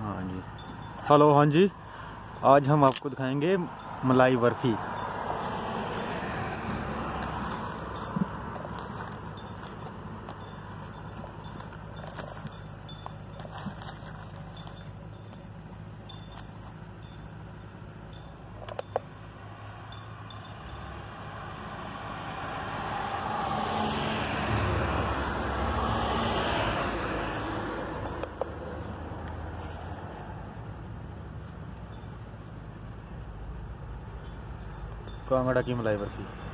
हाँ जी। हेलो हाँ जी। आज हम आपको दिखाएँगे मलाई बर्फ़ी। कांगड़ा की मलाई बर्फ़ी।